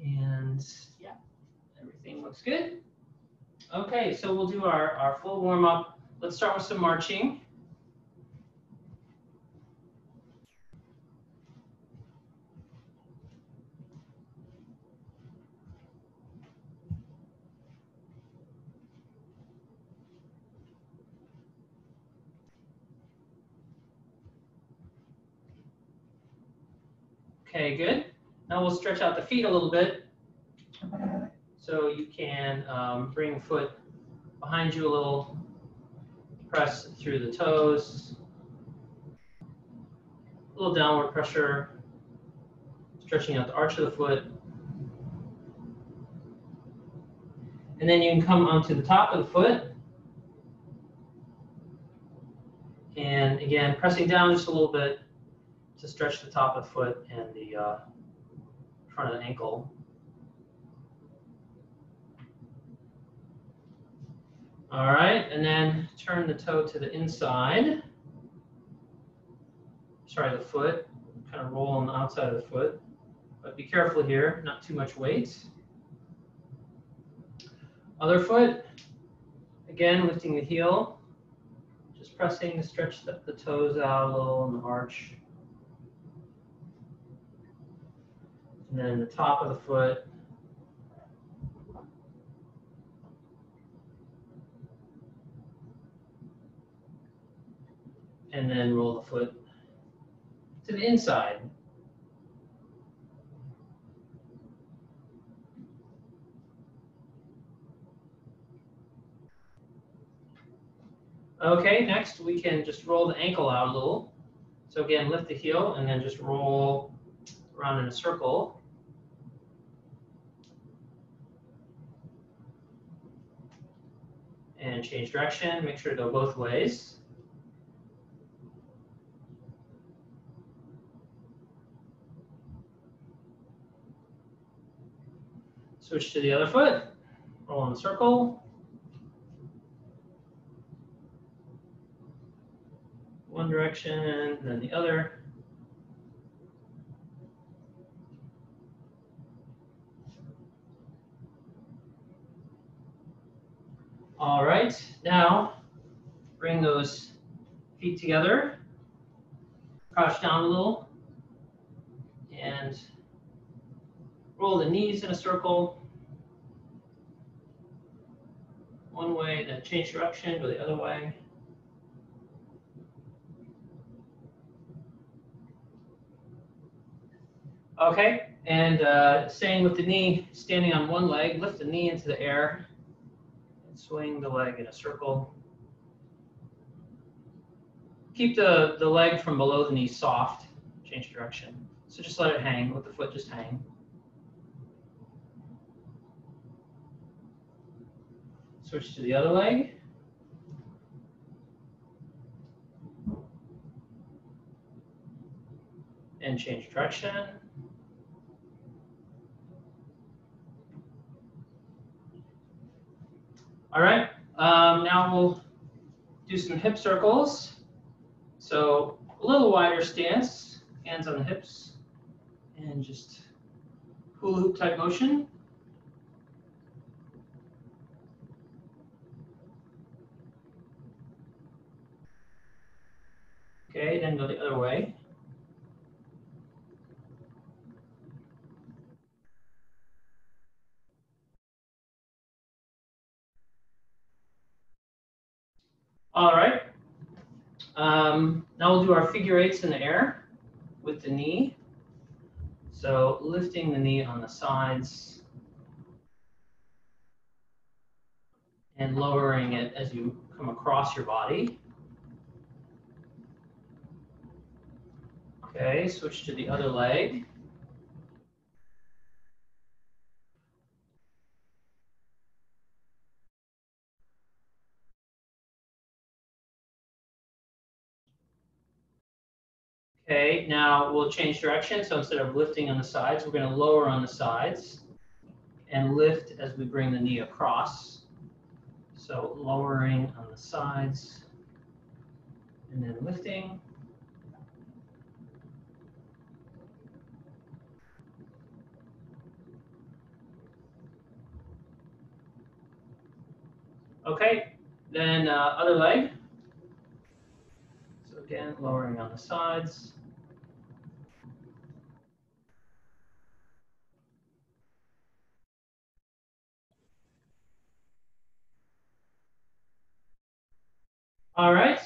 And yeah, everything looks good. Okay, so we'll do our, our full warm up. Let's start with some marching. Okay, good. Now we'll stretch out the feet a little bit. So you can um, bring foot behind you a little, press through the toes. A little downward pressure, stretching out the arch of the foot. And then you can come onto the top of the foot. And again, pressing down just a little bit to stretch the top of the foot and the uh, front of the ankle. All right, and then turn the toe to the inside. Sorry, the foot. Kind of roll on the outside of the foot. But be careful here, not too much weight. Other foot. Again, lifting the heel. Just pressing to stretch the, the toes out a little in the arch. And then the top of the foot. And then roll the foot to the inside. Okay, next we can just roll the ankle out a little. So again, lift the heel and then just roll around in a circle. And change direction, make sure to go both ways. Switch to the other foot, roll in a circle. One direction, then the other. All right, now bring those feet together, crouch down a little, and roll the knees in a circle. One way, then change direction, go the other way. Okay, and uh, staying with the knee, standing on one leg, lift the knee into the air, swing the leg in a circle. Keep the, the leg from below the knee soft, change direction. So just let it hang, let the foot just hang. Switch to the other leg. And change direction. All right, um, now we'll do some hip circles. So a little wider stance, hands on the hips, and just hula hoop type motion. Okay, then go the other way. All right. Um, now we'll do our figure eights in the air with the knee. So lifting the knee on the sides and lowering it as you come across your body. Okay, switch to the other leg. Okay, now we'll change direction. So instead of lifting on the sides, we're going to lower on the sides and lift as we bring the knee across. So lowering on the sides and then lifting. Okay, then uh, other leg. So again, lowering on the sides. All right.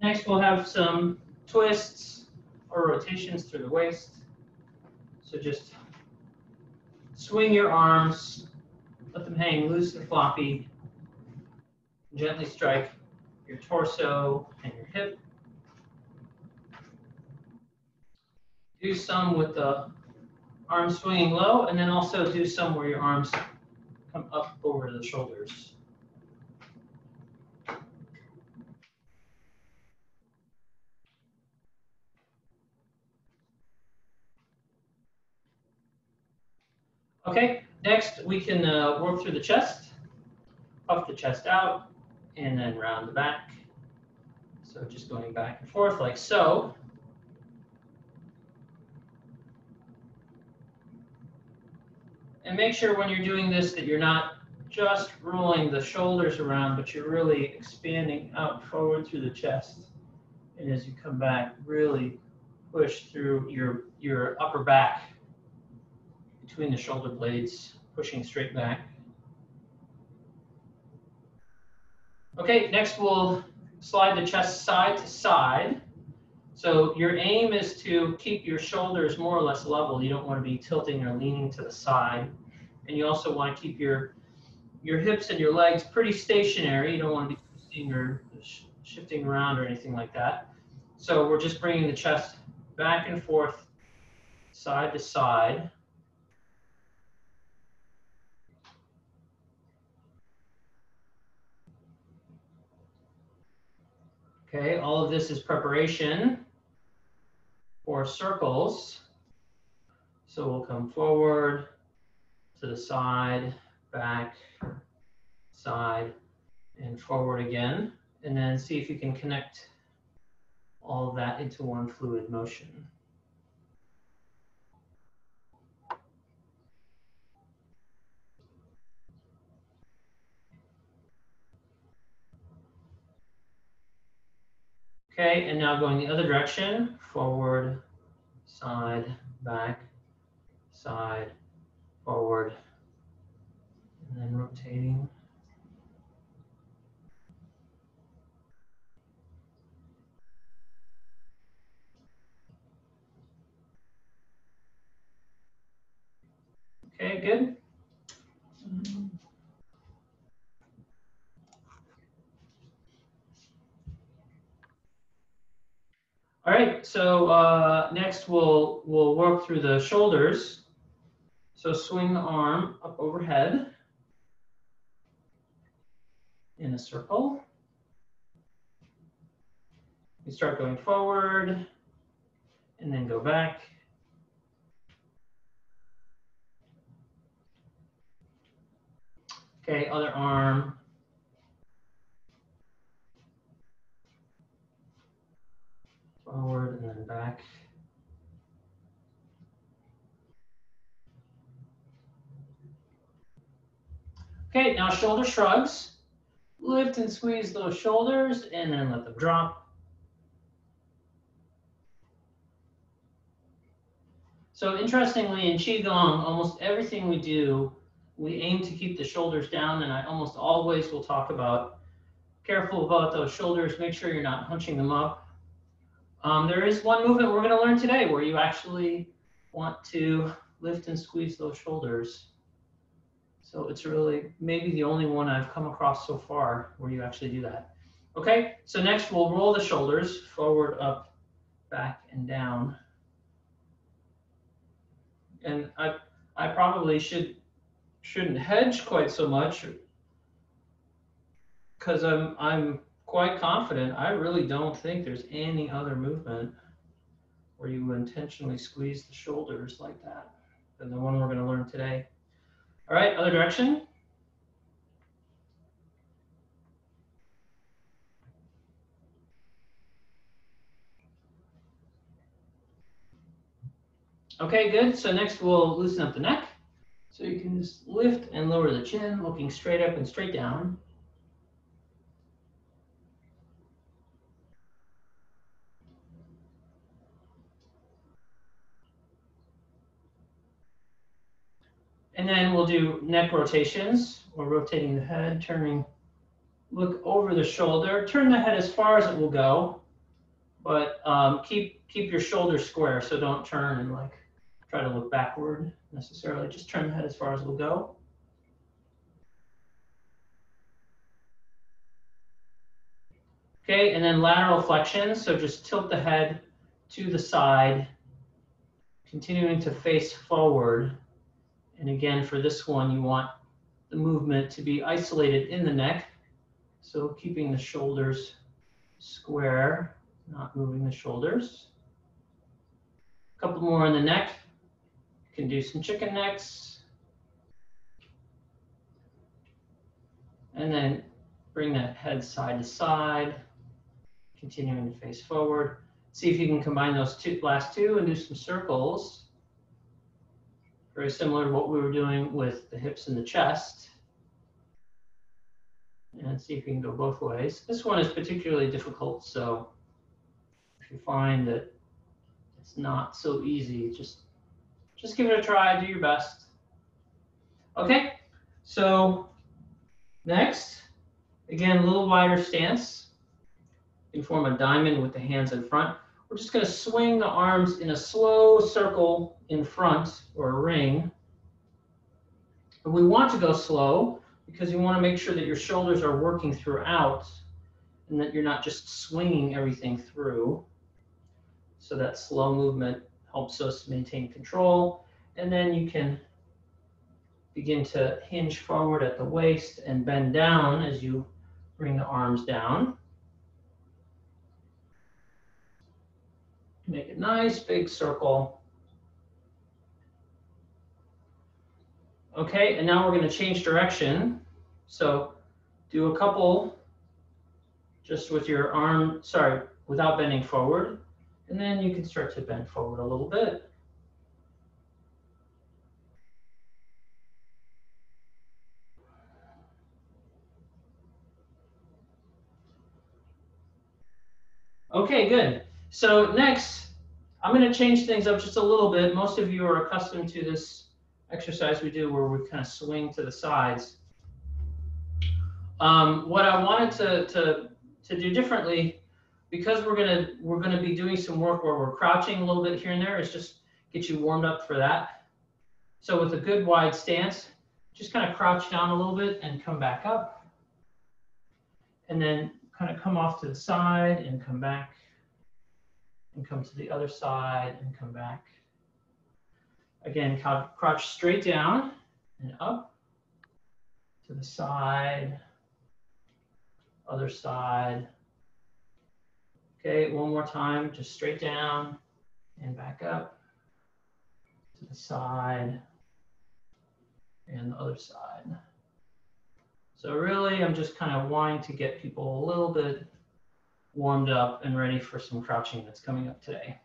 Next, we'll have some twists or rotations through the waist. So just swing your arms, let them hang loose and floppy. Gently strike your torso and your hip. Do some with the arms swinging low, and then also do some where your arms come up over the shoulders. Okay, next we can uh, work through the chest, puff the chest out, and then round the back. So just going back and forth like so. And make sure when you're doing this that you're not just rolling the shoulders around, but you're really expanding out forward through the chest. And as you come back, really push through your, your upper back between the shoulder blades, pushing straight back. Okay, next we'll slide the chest side to side. So your aim is to keep your shoulders more or less level. You don't want to be tilting or leaning to the side. And you also want to keep your, your hips and your legs pretty stationary. You don't want to be twisting or sh shifting around or anything like that. So we're just bringing the chest back and forth, side to side. Okay, all of this is preparation for circles. So we'll come forward, to the side, back, side, and forward again. And then see if you can connect all of that into one fluid motion. Okay, and now going the other direction, forward, side, back, side, forward, and then rotating. Okay, good. Mm-hmm. All right, so uh, next we'll we'll work through the shoulders. So swing the arm up overhead in a circle. You start going forward and then go back. Okay, other arm. Forward and then back. Okay, now shoulder shrugs. Lift and squeeze those shoulders and then let them drop. So interestingly, in Qigong, almost everything we do, we aim to keep the shoulders down, and I almost always will talk about careful about those shoulders, make sure you're not hunching them up. Um, there is one movement we're gonna learn today where you actually want to lift and squeeze those shoulders. So it's really maybe the only one I've come across so far where you actually do that. Okay, so next we'll roll the shoulders forward, up, back, and down. And I, I probably should, shouldn't hedge quite so much because I'm, I'm quite confident. I really don't think there's any other movement where you intentionally squeeze the shoulders like that than the one we're going to learn today. All right, other direction. Okay, good. So next we'll loosen up the neck. So you can just lift and lower the chin, looking straight up and straight down. And then we'll do neck rotations. We're rotating the head, turning, look over the shoulder, turn the head as far as it will go, but um, keep keep your shoulders square. So don't turn and like try to look backward necessarily. Just turn the head as far as it will go. Okay, and then lateral flexion. So just tilt the head to the side, continuing to face forward. And again, for this one, you want the movement to be isolated in the neck. So keeping the shoulders square, not moving the shoulders. A couple more in the neck. You can do some chicken necks. And then bring that head side to side, continuing to face forward. See if you can combine those two last two and do some circles. Very similar to what we were doing with the hips and the chest. And see if you can go both ways. This one is particularly difficult, so if you find that it's not so easy, just just give it a try, do your best. Okay, so next, again, a little wider stance. You form a diamond with the hands in front. We're just going to swing the arms in a slow circle in front or a ring. And we want to go slow because you want to make sure that your shoulders are working throughout and that you're not just swinging everything through. So that slow movement helps us maintain control. And then you can begin to hinge forward at the waist and bend down as you bring the arms down. Make a nice big circle. Okay, and now we're going to change direction. So do a couple just with your arm, sorry, without bending forward. And then you can start to bend forward a little bit. Okay, good. So next, I'm going to change things up just a little bit. Most of you are accustomed to this exercise we do where we kind of swing to the sides. Um, what I wanted to, to, to do differently, because we're gonna we're gonna be doing some work where we're crouching a little bit here and there, is just get you warmed up for that. So with a good wide stance, just kind of crouch down a little bit and come back up. And then kind of come off to the side and come back and come to the other side and come back. Again, crouch straight down and up to the side, other side. Okay, one more time, just straight down and back up to the side and the other side. So really, I'm just kind of wanting to get people a little bit warmed up and ready for some crouching that's coming up today.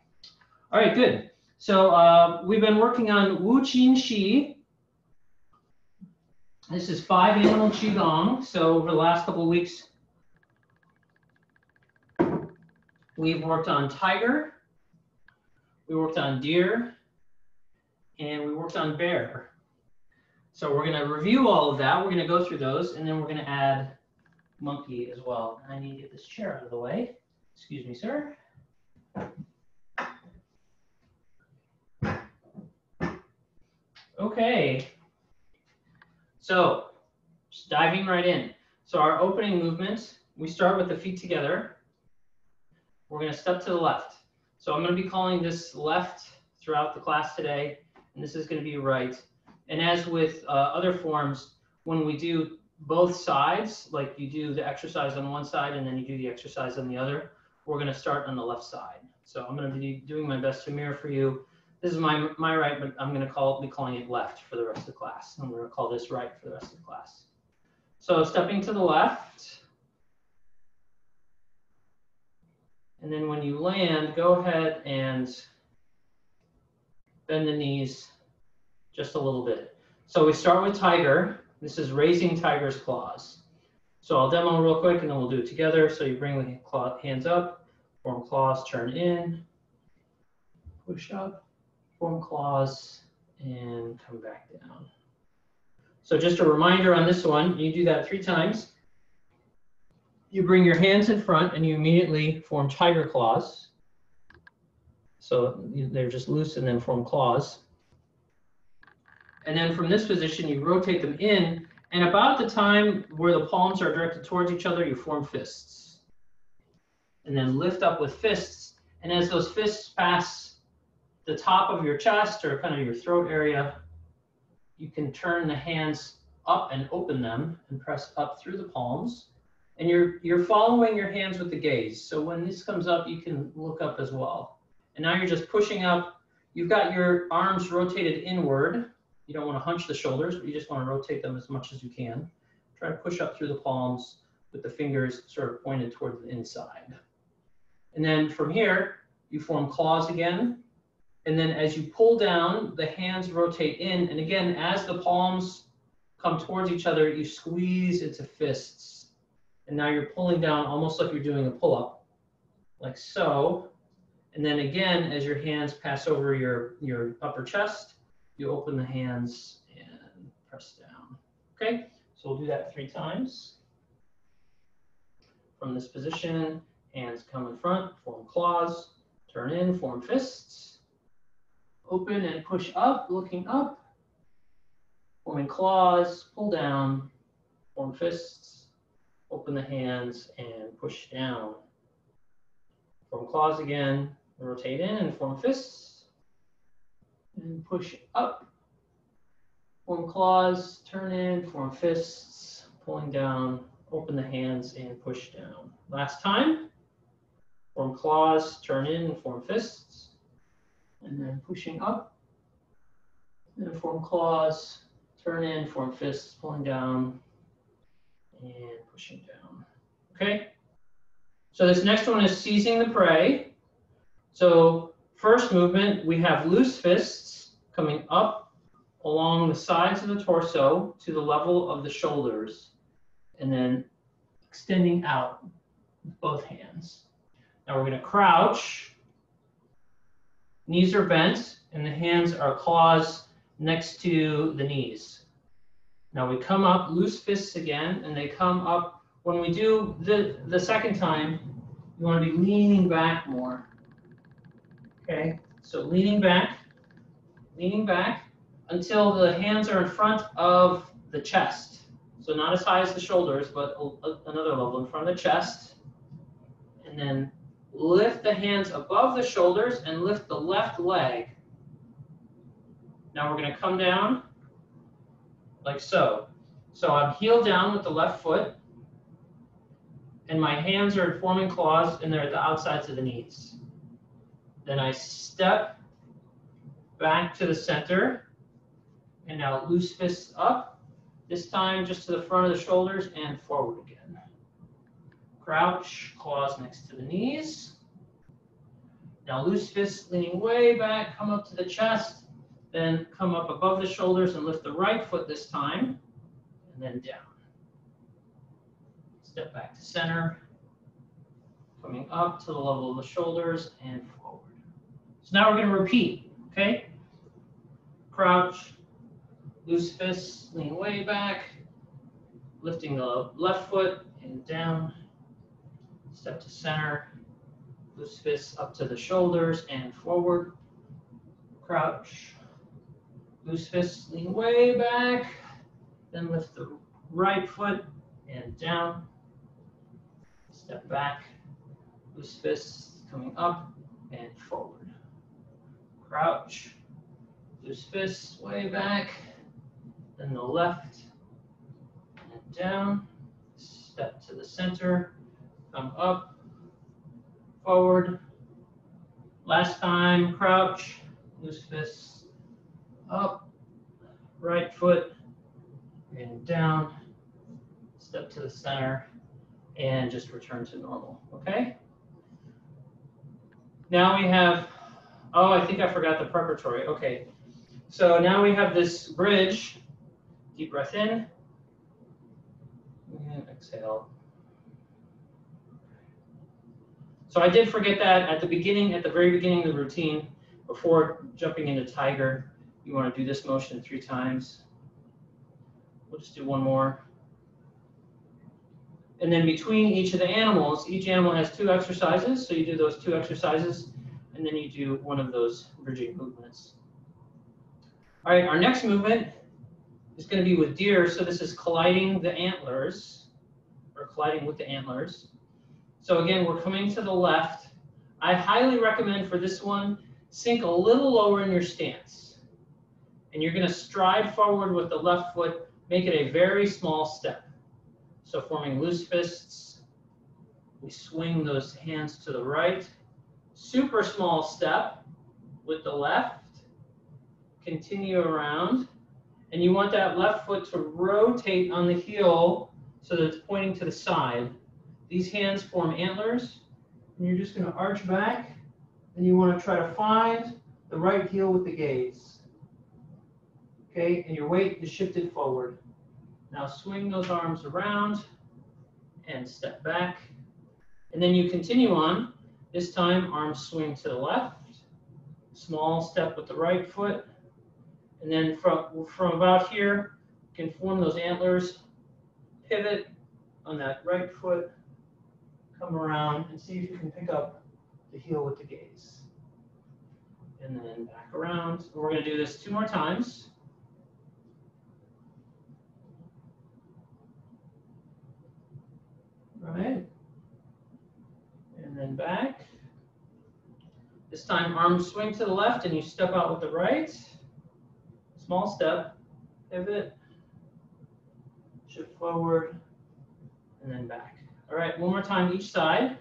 All right, good. So uh, we've been working on Wu Qin Xi. This is five animal Qigong. So over the last couple of weeks, we've worked on tiger, we worked on deer, and we worked on bear. So we're going to review all of that. We're going to go through those, and then we're going to add monkey as well. I need to get this chair out of the way. Excuse me, sir. Okay. So just diving right in. So our opening movement, we start with the feet together. We're going to step to the left. So I'm going to be calling this left throughout the class today, and this is going to be right. And as with uh, other forms, when we do both sides, like you do the exercise on one side and then you do the exercise on the other, we're going to start on the left side. So I'm going to be doing my best to mirror for you. This is my, my right, but I'm going to call be calling it left for the rest of the class. I'm going to call this right for the rest of the class. So stepping to the left. And then when you land, go ahead and bend the knees just a little bit. So we start with tiger. This is raising tiger's claws. So I'll demo real quick and then we'll do it together. So you bring the claw, hands up, form claws, turn in, push up, form claws, and come back down. So just a reminder on this one, you do that three times. You bring your hands in front and you immediately form tiger claws. So they're just loose and then form claws. And then from this position, you rotate them in. And about the time where the palms are directed towards each other, you form fists. And then lift up with fists. And as those fists pass the top of your chest or kind of your throat area, you can turn the hands up and open them and press up through the palms. And you're, you're following your hands with the gaze. So when this comes up, you can look up as well. And now you're just pushing up. You've got your arms rotated inward. You don't want to hunch the shoulders, but you just want to rotate them as much as you can. Try to push up through the palms with the fingers sort of pointed toward the inside. And then from here, you form claws again. And then as you pull down, the hands rotate in. And again, as the palms come towards each other, you squeeze into fists. And now you're pulling down almost like you're doing a pull-up, like so. And then again, as your hands pass over your, your upper chest, you open the hands and press down. Okay, so we'll do that three times. From this position, hands come in front, form claws, turn in, form fists. Open and push up, looking up. Forming claws, pull down, form fists, open the hands and push down. Form claws again, rotate in and form fists. And push up. Form claws, turn in, form fists, pulling down, open the hands and push down. Last time. Form claws, turn in form fists. And then pushing up. And form claws, turn in, form fists, pulling down and pushing down. Okay? So this next one is seizing the prey. So first movement, we have loose fists coming up along the sides of the torso to the level of the shoulders, and then extending out both hands. Now we're going to crouch. Knees are bent, and the hands are claws next to the knees. Now we come up, loose fists again, and they come up. When we do the, the second time, you want to be leaning back more. Okay, so leaning back, leaning back until the hands are in front of the chest. So not as high as the shoulders, but another level in front of the chest. And then lift the hands above the shoulders and lift the left leg. Now we're going to come down like so. So I'm heel down with the left foot, and my hands are forming claws, and they're at the outsides of the knees. Then I step back to the center and now loose fists up. This time just to the front of the shoulders and forward again. Crouch, claws next to the knees. Now loose fists leaning way back, come up to the chest, then come up above the shoulders and lift the right foot this time, and then down. Step back to center, coming up to the level of the shoulders and forward. So now we're going to repeat, okay? Crouch, loose fists, lean way back, lifting the left foot and down, step to center, loose fists up to the shoulders and forward, crouch, loose fists, lean way back, then lift the right foot and down, step back, loose fists coming up and forward. Crouch, loose fists way back, then the left, and down, step to the center, come up, forward. Last time, crouch, loose fists, up, right foot, and down, step to the center, and just return to normal, okay? Now we have Oh, I think I forgot the preparatory. Okay. So now we have this bridge. Deep breath in. And exhale. So I did forget that at the beginning, at the very beginning of the routine, before jumping into tiger, you want to do this motion three times. we'll just do one more. And then between each of the animals, each animal has two exercises. So you do those two exercises, and then you do one of those bridging movements. All right, our next movement is going to be with deer. So this is colliding the antlers, or colliding with the antlers. So again, we're coming to the left. I highly recommend for this one, sink a little lower in your stance. And you're going to stride forward with the left foot, make it a very small step. So forming loose fists, we swing those hands to the right. Super small step with the left. Continue around. And you want that left foot to rotate on the heel so that it's pointing to the side. These hands form antlers. And you're just going to arch back. And you want to try to find the right heel with the gaze. Okay, and your weight is shifted forward. Now swing those arms around and step back. And then you continue on. This time, arms swing to the left. Small step with the right foot. And then from, from about here, you can form those antlers, pivot on that right foot, come around and see if you can pick up the heel with the gaze. And then back around. We're going to do this two more times. right? And then back. This time arms swing to the left and you step out with the right. Small step, pivot, shift forward, and then back. All right, one more time each side.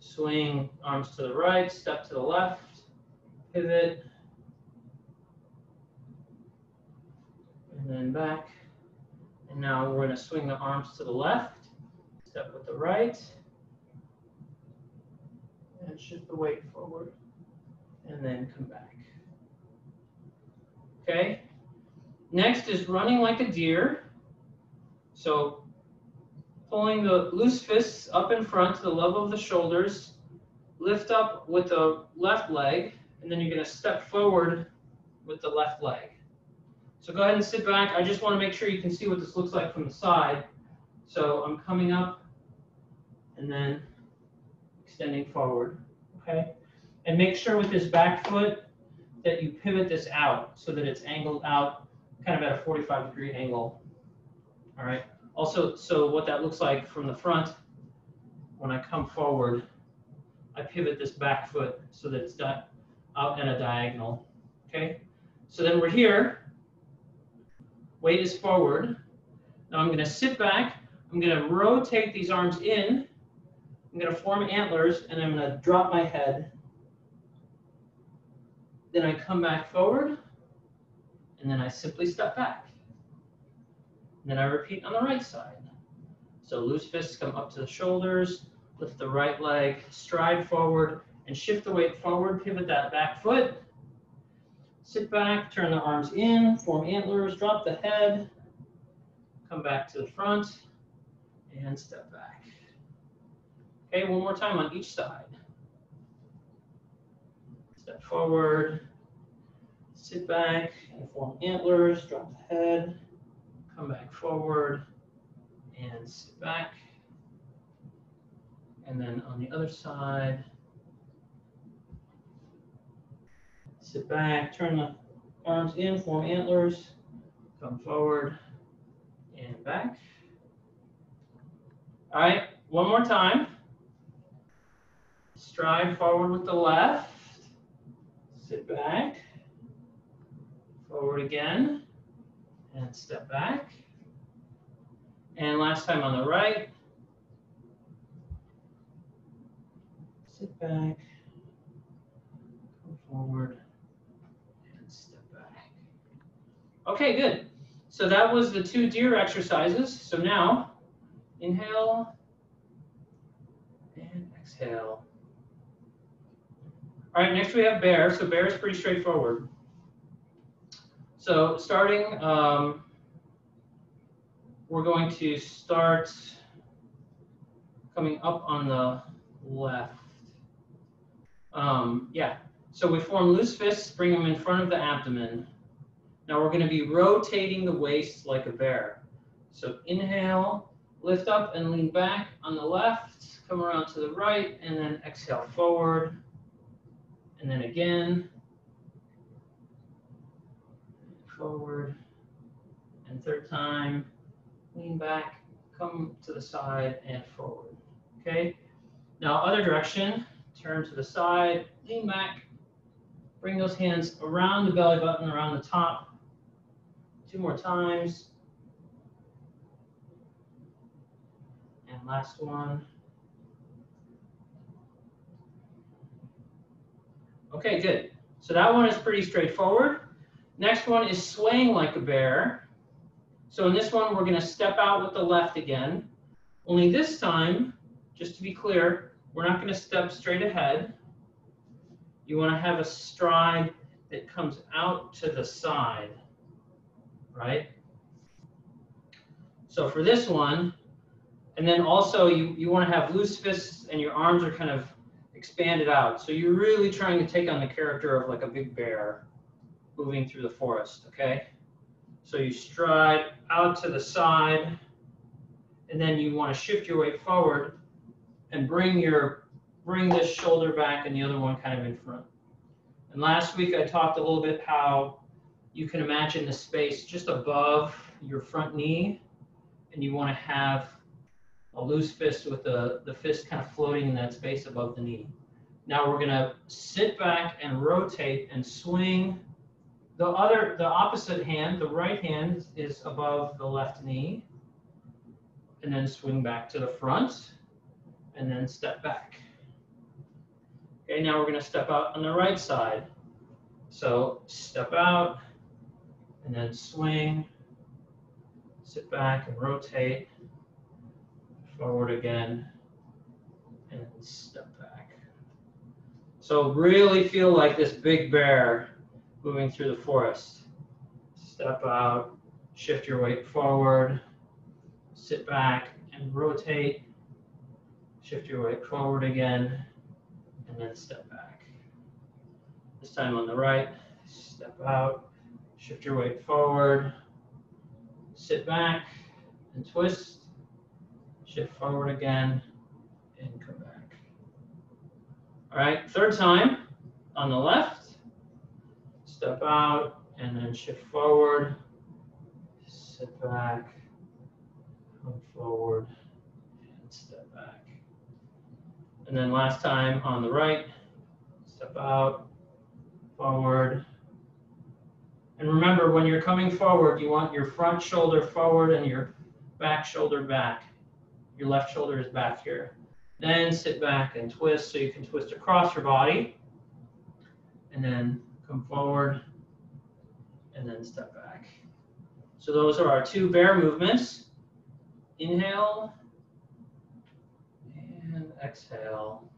Swing arms to the right, step to the left, pivot, and then back. And now we're going to swing the arms to the left Step with the right. And shift the weight forward. And then come back. Okay. Next is running like a deer. So pulling the loose fists up in front to the level of the shoulders. Lift up with the left leg. And then you're to step forward with the left leg. So go ahead and sit back. I just want to make sure you can see what this looks like from the side. So I'm coming up and then extending forward, okay? And make sure with this back foot that you pivot this out so that it's angled out kind of at a 45 degree angle, all right? Also, so what that looks like from the front, when I come forward, I pivot this back foot so that it's out in a diagonal, okay? So then we're here, weight is forward. Now I'm gonna sit back, I'm gonna rotate these arms in I'm going to form antlers and I'm going to drop my head. Then I come back forward and then I simply step back. And then I repeat on the right side. So loose fists come up to the shoulders, lift the right leg, stride forward, and shift the weight forward, pivot that back foot. Sit back, turn the arms in, form antlers, drop the head, come back to the front, and step back. Okay, one more time on each side. Step forward, sit back and form antlers, drop the head, come back forward and sit back. And then on the other side, sit back, turn the arms in, form antlers, come forward and back. All right, one more time. Stride forward with the left. Sit back. Forward again. And step back. And last time on the right. Sit back. Come forward. And step back. Okay, good. So that was the two deer exercises. So now, inhale and exhale. All right, next we have bear. So bear is pretty straightforward. So starting, um, we're going to start coming up on the left. Um, yeah, so we form loose fists, bring them in front of the abdomen. Now we're going to be rotating the waist like a bear. So inhale, lift up and lean back on the left, come around to the right, and then exhale forward. And then again, forward. And third time, lean back, come to the side and forward. Okay? Now other direction, turn to the side, lean back, bring those hands around the belly button, around the top. Two more times. And last one. Okay, good. So that one is pretty straightforward. Next one is swaying like a bear. So in this one, we're going to step out with the left again. Only this time, just to be clear, we're not going to step straight ahead. You want to have a stride that comes out to the side, right? So for this one, and then also you, you want to have loose fists and your arms are kind of expanded out. So you're really trying to take on the character of like a big bear moving through the forest, okay? So you stride out to the side, and then you want to shift your weight forward and bring your bring this shoulder back and the other one kind of in front. And last week I talked a little bit how you can imagine the space just above your front knee, and you want to have a loose fist with the, the fist kind of floating in that space above the knee. Now we're gonna sit back and rotate and swing. The other, the opposite hand, the right hand is above the left knee. And then swing back to the front and then step back. Okay, now we're gonna step out on the right side. So step out and then swing, sit back and rotate forward again, and step back. So really feel like this big bear moving through the forest. Step out, shift your weight forward, sit back and rotate, shift your weight forward again, and then step back. This time on the right, step out, shift your weight forward, sit back and twist, shift forward again, and come back. All right, third time on the left, step out and then shift forward, sit back, come forward, and step back. And then last time on the right, step out, forward. And remember, when you're coming forward, you want your front shoulder forward and your back shoulder back. Your left shoulder is back here. Then sit back and twist so you can twist across your body. And then come forward and then step back. So those are our two bear movements. Inhale and exhale.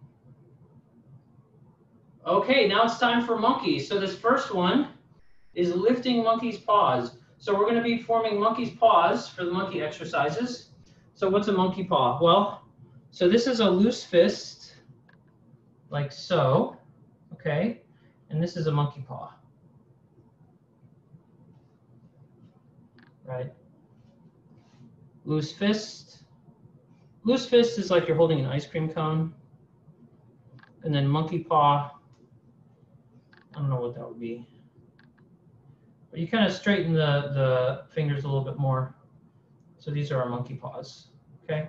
Okay, now it's time for monkey. So this first one is lifting monkey's paws. So we're going to be forming monkey's paws for the monkey exercises. So what's a monkey paw? Well, so this is a loose fist, like so, okay? And this is a monkey paw. Right? Loose fist. Loose fist is like you're holding an ice cream cone. And then monkey paw, I don't know what that would be. But you kind of straighten the, the fingers a little bit more. So these are our monkey paws, okay?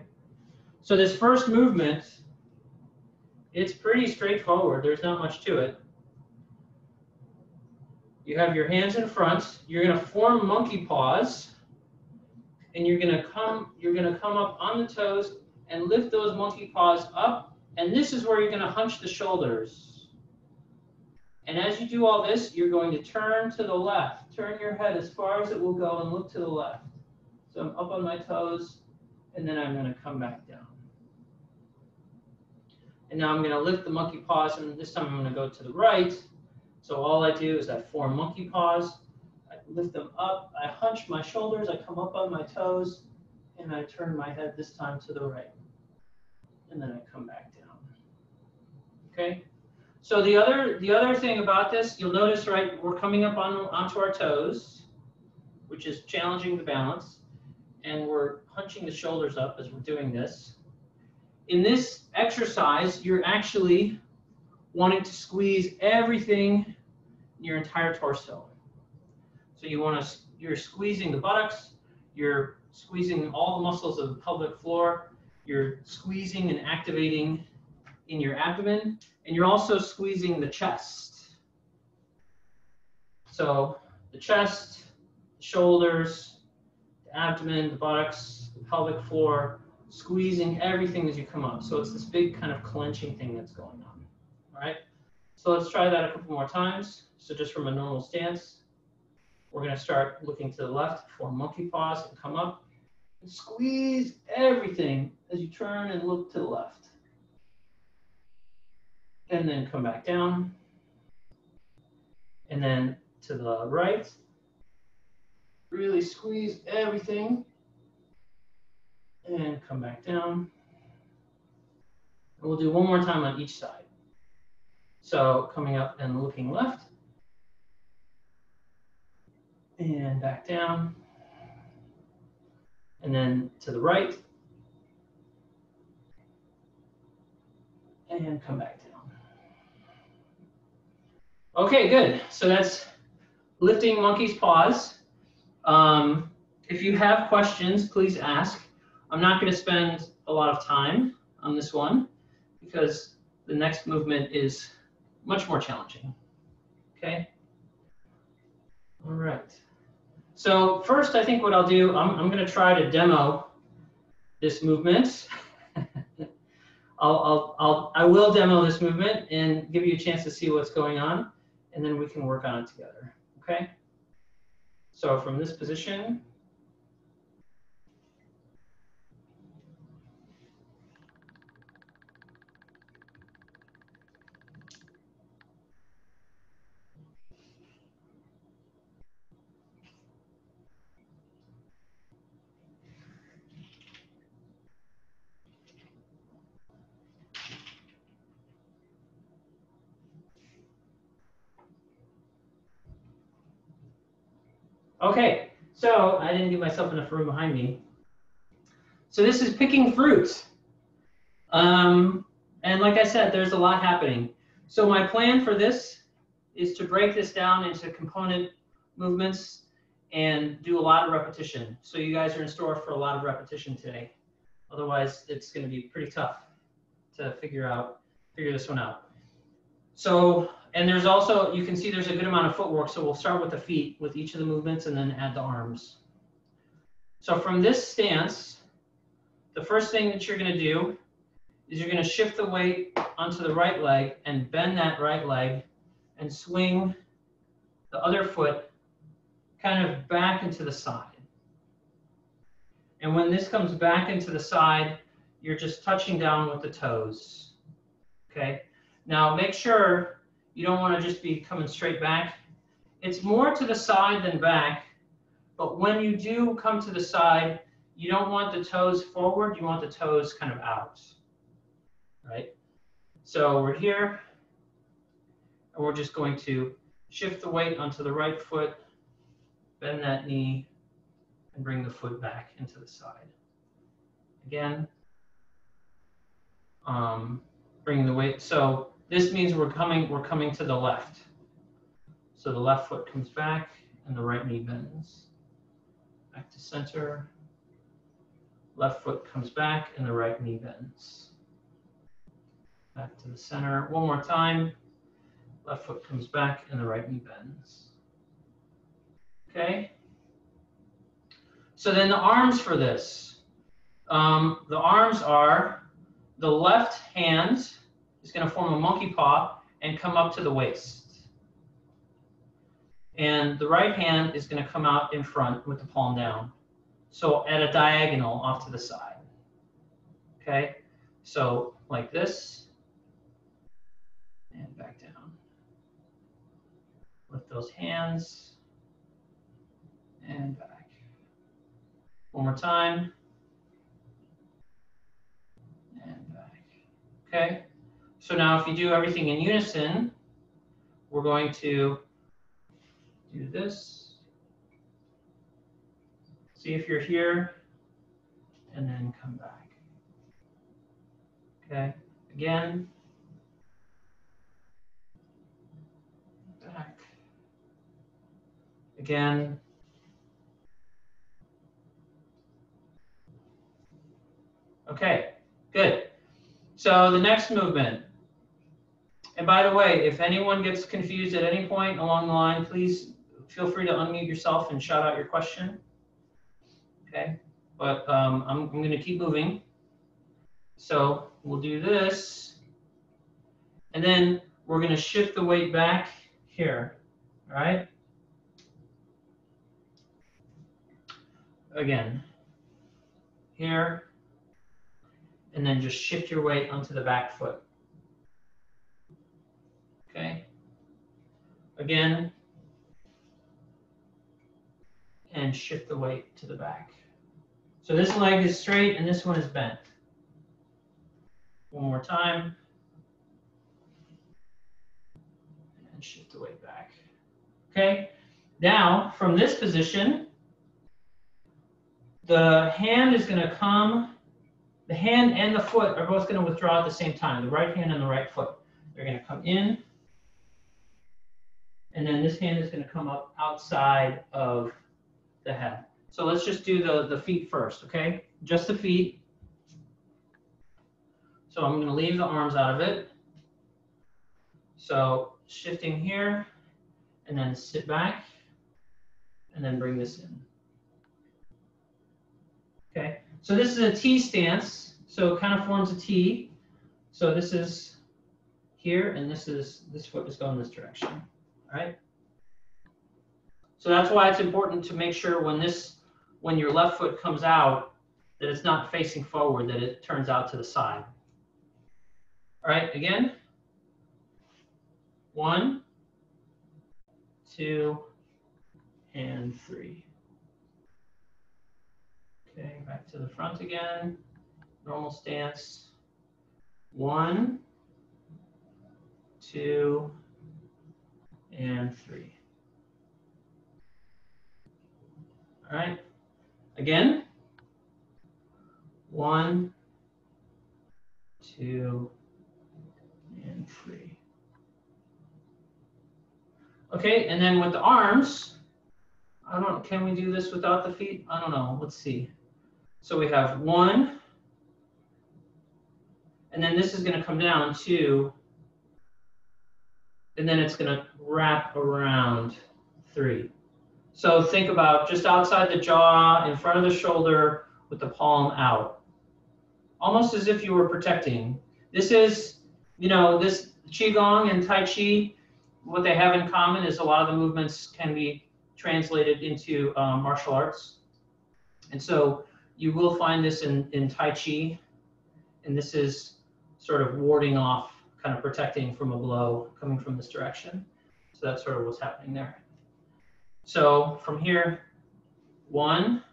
So this first movement, it's pretty straightforward. There's not much to it. You have your hands in front. You're going to form monkey paws, and you're going to come. You're going to come up on the toes and lift those monkey paws up. And this is where you're going to hunch the shoulders. And as you do all this, you're going to turn to the left. Turn your head as far as it will go and look to the left. So I'm up on my toes, and then I'm going to come back down. And now I'm going to lift the monkey paws, and this time I'm going to go to the right. So all I do is I form monkey paws. I lift them up. I hunch my shoulders. I come up on my toes, and I turn my head this time to the right. And then I come back down. Okay. So the other the other thing about this, you'll notice, right, we're coming up on onto our toes. which is challenging the balance. And we're hunching the shoulders up as we're doing this. In this exercise, you're actually wanting to squeeze everything in your entire torso. So you want to, you're squeezing the buttocks, you're squeezing all the muscles of the pelvic floor, you're squeezing and activating in your abdomen, and you're also squeezing the chest. So the chest, the shoulders, abdomen, the buttocks, the pelvic floor, squeezing everything as you come up. So it's this big kind of clenching thing that's going on. All right. So let's try that a couple more times. So just from a normal stance, we're going to start looking to the left for monkey paws and come up. And squeeze everything as you turn and look to the left. And then come back down. And then to the right. Really squeeze everything. And come back down. And we'll do one more time on each side. So coming up and looking left. And back down. And then to the right. And come back down. Okay, good. So that's lifting monkey's paws. Um, if you have questions, please ask. I'm not going to spend a lot of time on this one because the next movement is much more challenging. Okay? All right. So first, I think what I'll do, I'm, I'm going to try to demo this movement. I'll, I'll, I'll, I will demo this movement and give you a chance to see what's going on, and then we can work on it together. Okay? So from this position, Okay, so I didn't give myself enough room behind me. So this is picking fruit. Um, and like I said, there's a lot happening. So my plan for this is to break this down into component movements and do a lot of repetition. So you guys are in store for a lot of repetition today. Otherwise, it's going to be pretty tough to figure out, figure this one out. So and there's also, you can see there's a good amount of footwork. So we'll start with the feet with each of the movements and then add the arms. So from this stance, the first thing that you're going to do is you're going to shift the weight onto the right leg and bend that right leg and swing the other foot kind of back into the side. And when this comes back into the side, you're just touching down with the toes. Okay. Now make sure you don't want to just be coming straight back. It's more to the side than back, but when you do come to the side, you don't want the toes forward, you want the toes kind of out, right? So we're here, and we're just going to shift the weight onto the right foot, bend that knee, and bring the foot back into the side. Again, um, bringing the weight. So this means we're coming, we're coming to the left. So the left foot comes back and the right knee bends. Back to center. Left foot comes back and the right knee bends. Back to the center. One more time. Left foot comes back and the right knee bends. Okay? So then the arms for this. Um, the arms are the left hand going to form a monkey paw and come up to the waist. And the right hand is going to come out in front with the palm down. So at a diagonal off to the side. Okay, so like this and back down. Lift those hands and back. One more time. And back. Okay. So now if you do everything in unison, we're going to do this See if you're here and then come back. Okay, again. Back. Again. Okay, good. So the next movement. And by the way, if anyone gets confused at any point along the line, please feel free to unmute yourself and shout out your question. Okay, but um, I'm, I'm going to keep moving. So we'll do this. And then we're going to shift the weight back here, all right? Again, here, and then just shift your weight onto the back foot. Okay. Again, and shift the weight to the back. So this leg is straight and this one is bent. One more time. And shift the weight back. Okay. Now, from this position, the hand is going to come, the hand and the foot are both going to withdraw at the same time, the right hand and the right foot. They're going to come in, and then this hand is going to come up outside of the head. So let's just do the, the feet first, okay? Just the feet. So I'm going to leave the arms out of it. So shifting here, and then sit back, and then bring this in. Okay, so this is a T stance, so it kind of forms a T. So this is here, and this is, this foot is going this direction, right? So that's why it's important to make sure when this, when your left foot comes out, that it's not facing forward, that it turns out to the side. All right, again. One, two, and three. Okay, back to the front again. Normal stance. One, two, and three. All right, again. One, two, and three. Okay, and then with the arms, I don't, can we do this without the feet? I don't know, let's see. So we have one, and then this is gonna come down two, and then it's gonna wrap around three. So think about just outside the jaw, in front of the shoulder, with the palm out. Almost as if you were protecting. This is, you know, this Qigong and Tai Chi, what they have in common is a lot of the movements can be translated into um, martial arts. And so you will find this in, in Tai Chi, and this is sort of warding off, kind of protecting from a blow coming from this direction. That's sort of what's happening there. So from here, one,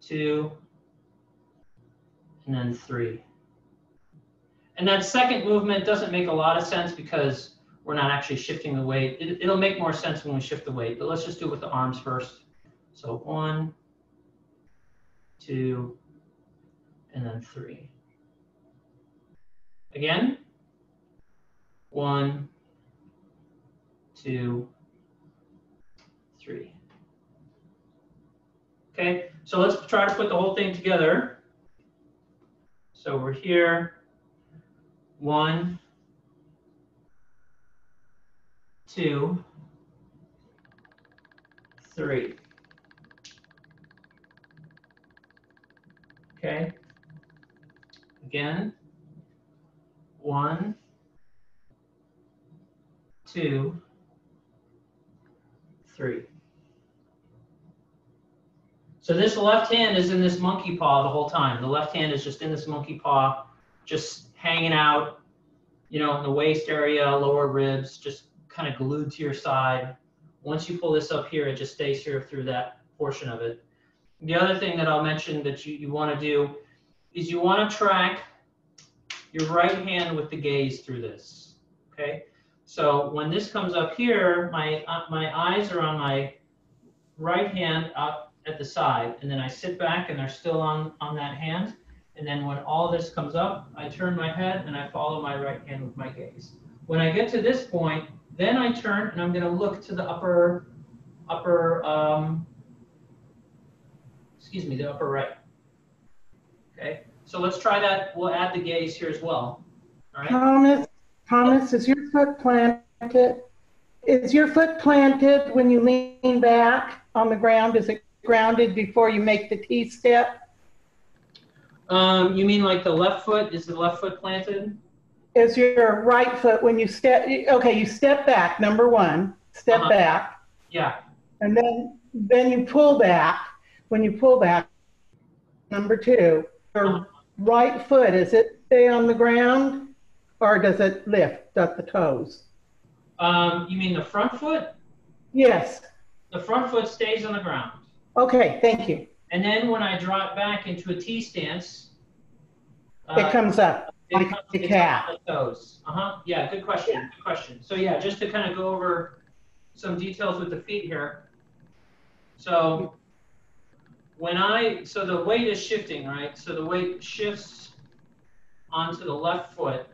two, and then three. And that second movement doesn't make a lot of sense because we're not actually shifting the weight. It, will make more sense when we shift the weight, but let's just do it with the arms first. So one, two, and then three. Again, one, two, three. Okay, so let's try to put the whole thing together. So we're here, one, two, three. Okay. Again, one, two, three. So this left hand is in this monkey paw the whole time. The left hand is just in this monkey paw, just hanging out, you know, in the waist area, lower ribs, just kind of glued to your side. Once you pull this up here, it just stays here through that portion of it. The other thing that I'll mention that you, you want to do is you want to track your right hand with the gaze through this. Okay. So when this comes up here, my, uh, my eyes are on my right hand up at the side, and then I sit back and they're still on, on that hand. And then when all this comes up, I turn my head and I follow my right hand with my gaze. When I get to this point, then I turn and I'm gonna look to the upper, upper, um, excuse me, the upper right. Okay, so let's try that. We'll add the gaze here as well. All right, Thomas, Thomas, is your foot planted? Is your foot planted when you lean back on the ground? Is it grounded before you make the T step? um, you mean like the left foot, is the left foot planted? Is your right foot when you step, okay, you step back, number one, step Uh-huh. back, Yeah, and then, then you pull back. When you pull back, number two, your right foot, is it stay on the ground? Or does it lift at the toes? um, you mean the front foot? Yes, The front foot stays on the ground. okay, thank you. And then when I drop back into a T stance, It uh, comes up. it like comes- the cat. toes. Uh-huh, yeah, good question, good question. So yeah, just to kind of go over some details with the feet here. So when I, so the weight is shifting, right? So the weight shifts onto the left foot.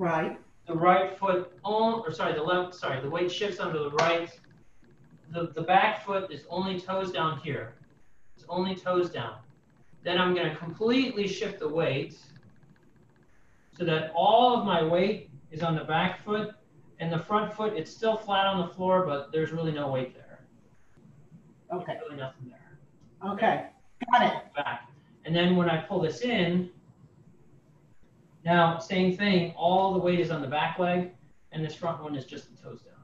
Right. The right foot, on, or sorry, the left, sorry, the weight shifts onto the right. The, the back foot is only toes down here. It's only toes down. Then I'm gonna completely shift the weight so that all of my weight is on the back foot and the front foot, it's still flat on the floor, but there's really no weight there. Okay, Really nothing there. okay, got it. Back. And then when I pull this in, now, same thing, all the weight is on the back leg and this front one is just the toes down.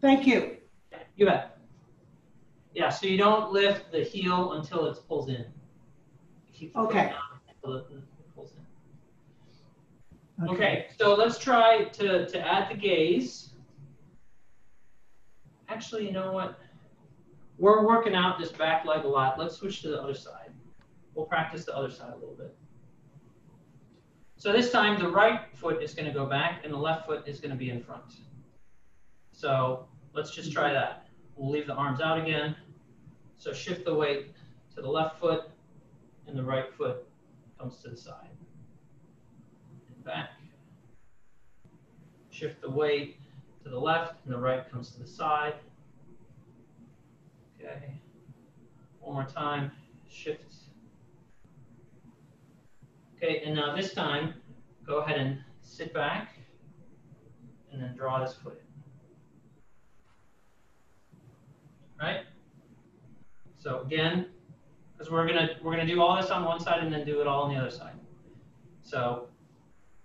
Thank you. You bet. Yeah, so you don't lift the heel until it pulls in. Keep Okay. until it pulls in. Okay, so let's try to, to add the gaze. Actually, you know what? We're working out this back leg a lot. Let's switch to the other side. We'll practice the other side a little bit. So this time the right foot is going to go back and the left foot is going to be in front. So let's just try that. We'll leave the arms out again. So shift the weight to the left foot and the right foot comes to the side. And back. Shift the weight to the left and the right comes to the side. Okay. One more time. Shift. Okay, and now this time, go ahead and sit back and then draw this foot in. Right? So again, because we're gonna we're gonna do all this on one side and then do it all on the other side. So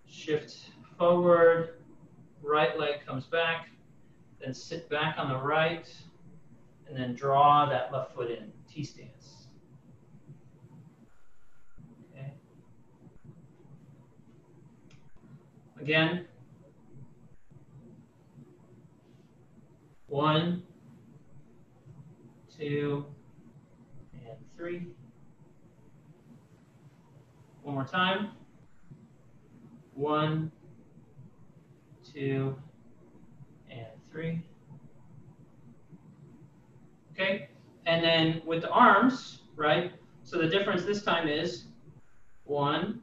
shift forward, right leg comes back, then sit back on the right, and then draw that left foot in, T stance. Okay. Again. One, two, and three. One more time. One, two, and three. Okay, and then with the arms, right? So the difference this time is one,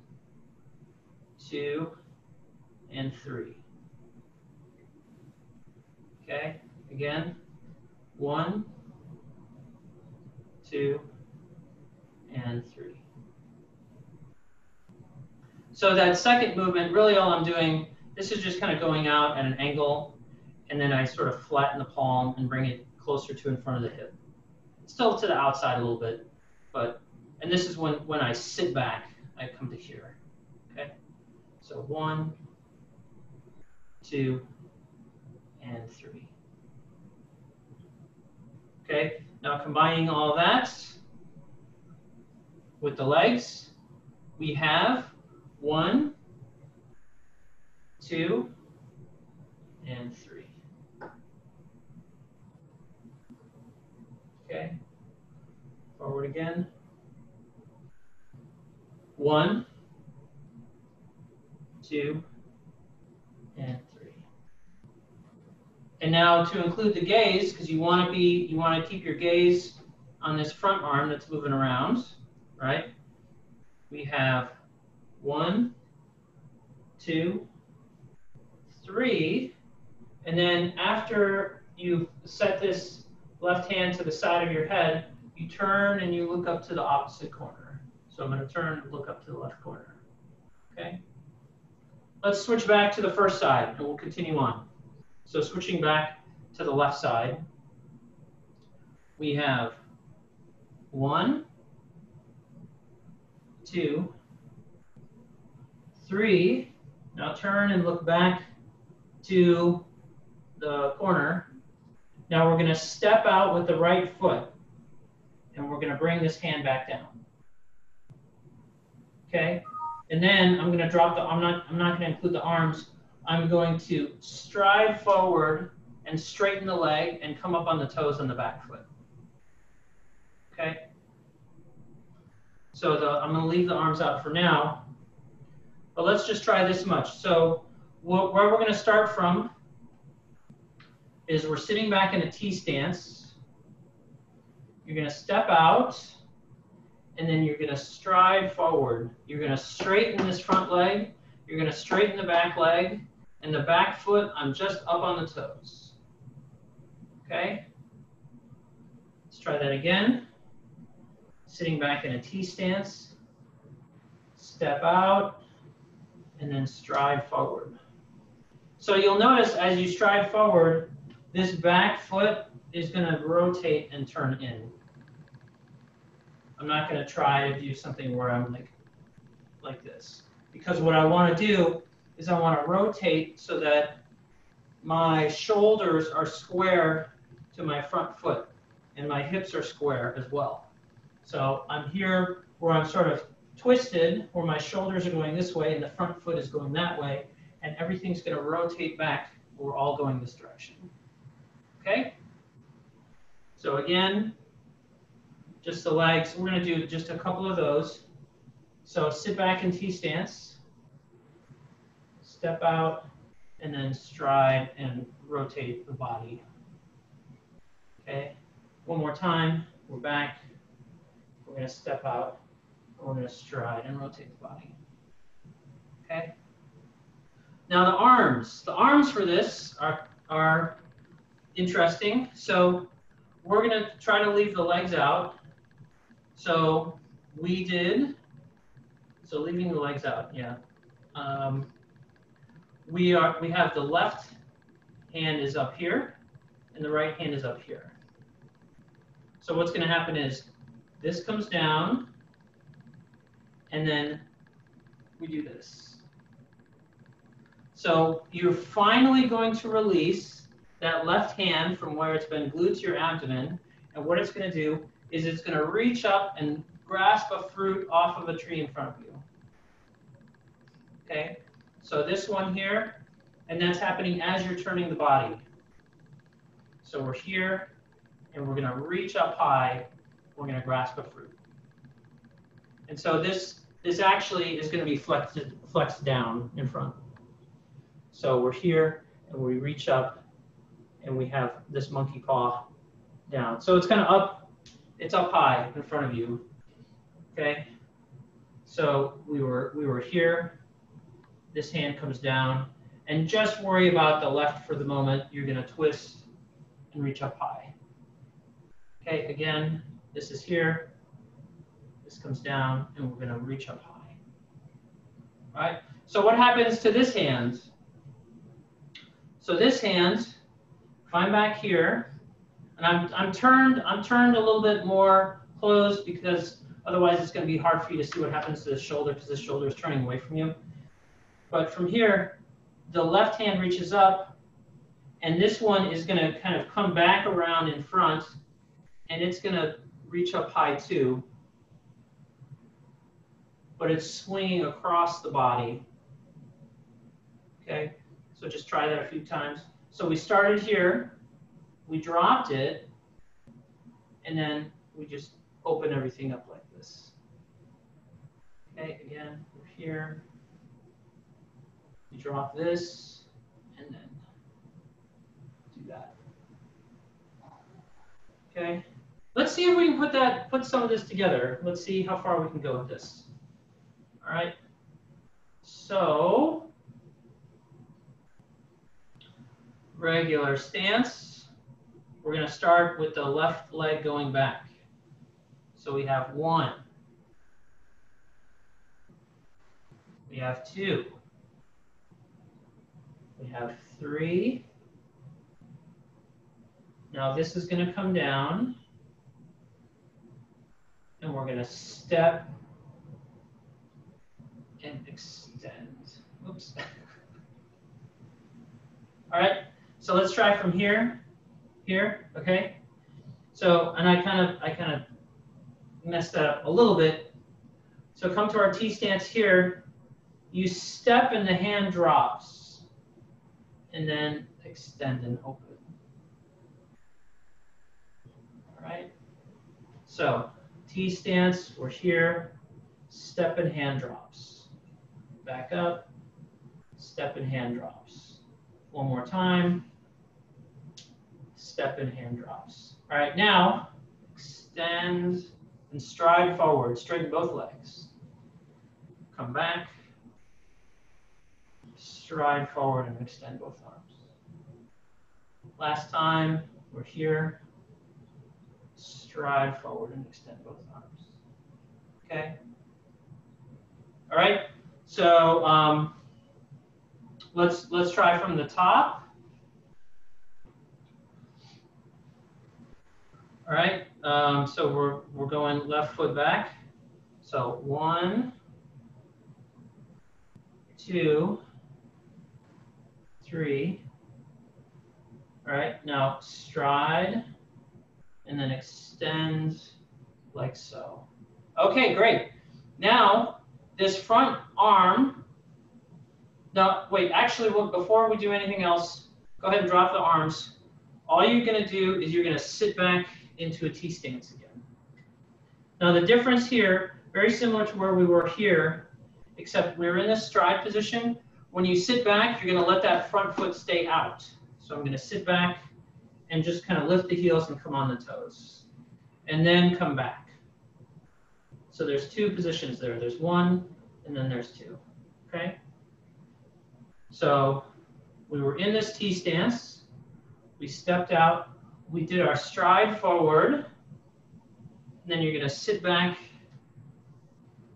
two, and three. Okay, again, one, two, and three. So that second movement, really all I'm doing, this is just kind of going out at an angle, and then I sort of flatten the palm and bring it closer to in front of the hip. Still to the outside a little bit, but, and this is when, when I sit back, I come to here, okay? So one, two, and three. Okay, now combining all that with the legs, we have one, two, and three. Okay, forward again. One, two, and three. And now to include the gaze, because you want to be, you want to keep your gaze on this front arm that's moving around, right? We have one, two, three, and then after you've set this left hand to the side of your head, you turn and you look up to the opposite corner. So I'm going to turn and look up to the left corner. Okay? Let's switch back to the first side and we'll continue on. So switching back to the left side, we have one, two, three. Now turn and look back to the corner. Now we're going to step out with the right foot and we're going to bring this hand back down. Okay? And then I'm going to drop the, I'm not, I'm not going to include the arms. I'm going to stride forward and straighten the leg and come up on the toes on the back foot. Okay? So the, I'm going to leave the arms out for now. But let's just try this much. So where we're going to start from is we're sitting back in a T stance. You're going to step out and then you're going to stride forward. You're going to straighten this front leg. You're going to straighten the back leg. And the back foot, I'm just up on the toes. Okay? Let's try that again. Sitting back in a T stance. Step out and then stride forward. So you'll notice as you stride forward, this back foot is going to rotate and turn in. I'm not going to try to do something where I'm like, like this. Because what I want to do is I want to rotate so that my shoulders are square to my front foot and my hips are square as well. So I'm here where I'm sort of twisted, where my shoulders are going this way and the front foot is going that way, and everything's going to rotate back. We're all going this direction. Okay? So again, just the legs. We're going to do just a couple of those. So sit back in T stance, step out, and then stride and rotate the body. Okay, one more time. We're back. We're to step out. We're to stride and rotate the body. Okay. Now the arms. The arms for this are, are interesting. So we're to try to leave the legs out so we did, so leaving the legs out, yeah. Um, we are, we have the left hand is up here and the right hand is up here. So what's gonna happen is this comes down and then we do this. So you're finally going to release that left hand from where it's been glued to your abdomen. And what it's going to do is it's going to reach up and grasp a fruit off of a tree in front of you. Okay, so this one here, and that's happening as you're turning the body. So we're here, and we're going to reach up high. We're going to grasp a fruit. And so this this actually is going to be flexed flexed down in front. So we're here, and we reach up, and we have this monkey paw down. So it's kind of up it's up high in front of you. Okay. So we were we were here. This hand comes down, and just worry about the left for the moment. You're going to twist and reach up high. Okay. Again, this is here. This comes down, and we're going to reach up high. All right. So what happens to this hand? So this hand, if I'm back here, and I'm, I'm turned I'm turned a little bit more closed because otherwise it's going to be hard for you to see what happens to the shoulder because the shoulder is turning away from you. But from here, the left hand reaches up, and this one is going to kind of come back around in front, and it's going to reach up high too. But it's swinging across the body. Okay, so just try that a few times. So we started here, we dropped it, and then we just open everything up like this. Okay, again, we're here. We drop this, and then do that. Okay. Let's see if we can put that, put some of this together. Let's see how far we can go with this. All right. So, regular stance. We're going to start with the left leg going back. So we have one. We have two. We have three. Now this is going to come down. And we're going to step and extend. Oops. All right, so let's try from here, here, okay? So, and I kind of, I kind of messed that up a little bit. So come to our T stance here, you step and the hand drops, and then extend and open. All right, so T stance, we're here, step and hand drops. Back up, step and hand drops. One more time, step and hand drops. All right, now extend and stride forward, straighten both legs. Come back, stride forward and extend both arms. Last time, we're here, stride forward and extend both arms. Okay? All right, so um, let's let's try from the top. All right, um, so we're we're going left foot back. So one, two, three. All right, now stride and then extend like so. Okay, great. Now, this front arm, no, wait, actually, well, before we do anything else, go ahead and drop the arms. All you're gonna do is you're gonna sit back into a T-stance again. Now the difference here, very similar to where we were here, except we're in this stride position. When you sit back, you're gonna let that front foot stay out. So I'm gonna sit back and just kind of lift the heels and come on the toes. And then come back. So there's two positions there. There's one, and then there's two, okay? So we were in this T stance. We stepped out. We did our stride forward. And then you're gonna sit back.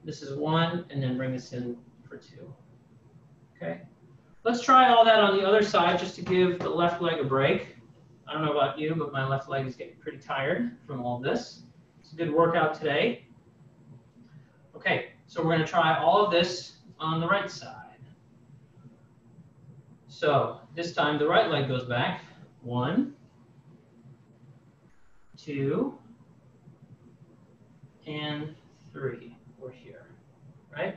This is one, and then bring this in for two, okay? Let's try all that on the other side just to give the left leg a break. I don't know about you, but my left leg is getting pretty tired from all this. It's a good workout today. Okay, so we're going to try all of this on the right side. So this time the right leg goes back. One, two, and three. We're here, right?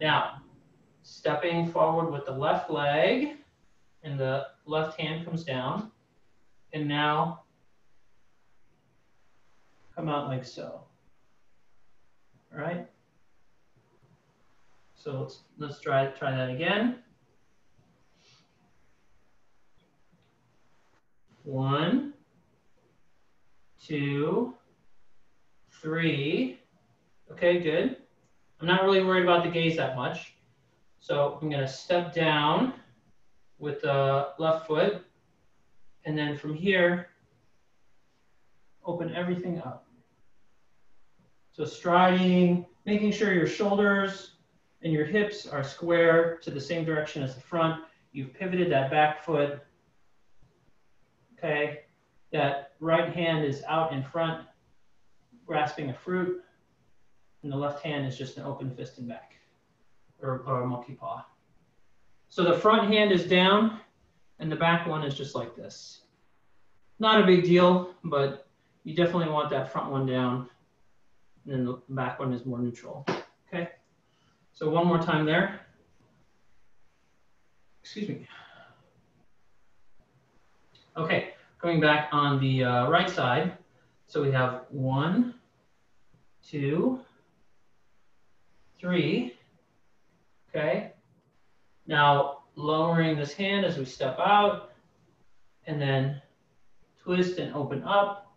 Now, stepping forward with the left leg, and the left hand comes down. And now come out like so. All right. So let's let's try try that again. One, two, three. Okay, good. I'm not really worried about the gaze that much. So I'm going to step down with the left foot and then from here, open everything up. So striding, making sure your shoulders and your hips are square to the same direction as the front. You've pivoted that back foot. Okay, that right hand is out in front, grasping a fruit, and the left hand is just an open fist and back, or, or monkey paw. So the front hand is down, and the back one is just like this. Not a big deal, but you definitely want that front one down. And then the back one is more neutral. Okay. So one more time there. Excuse me. Okay, going back on the uh, right side. So we have one, two, three. Okay. Now lowering this hand as we step out and then twist and open up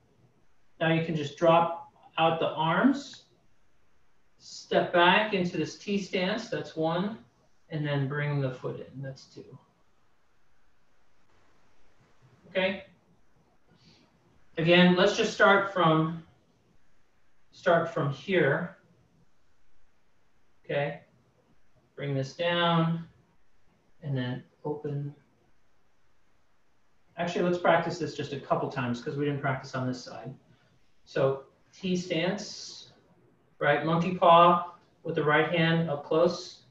Now you can just drop out the arms, step back into this T stance, that's one, and then bring the foot in, that's two. Okay? Again, let's just start from start from here. Okay? Bring this down and then open. Actually, let's practice this just a couple times because we didn't practice on this side. So T stance, right? Monkey paw with the right hand up close.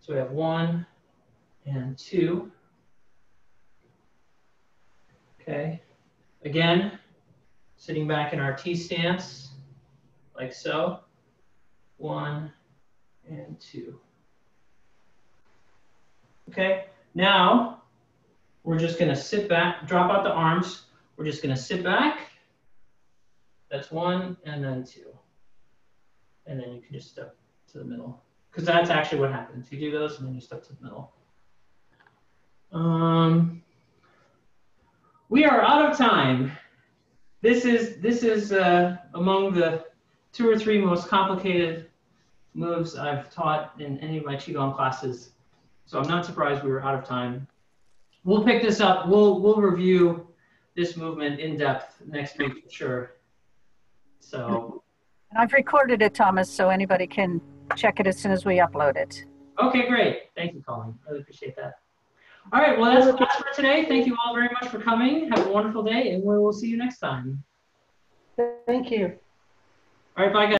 So we have one and two. Okay. Again, sitting back in our T stance, like so. One and two. Okay, now we're just gonna sit back, drop out the arms. We're just gonna sit back. That's one and then two. And then you can just step to the middle. Because that's actually what happens. You do those and then you step to the middle. Um, we are out of time. This is this is uh, among the two or three most complicated moves I've taught in any of my Qigong classes. So I'm not surprised we were out of time. We'll pick this up. We'll we'll review this movement in depth next week for sure. So And I've recorded it, Thomas, so anybody can check it as soon as we upload it. okay, great. Thank you, Colin. Really appreciate that. All right, well that's that's for today. Thank you all very much for coming. Have a wonderful day, and we will see you next time. Thank you. All right, bye guys.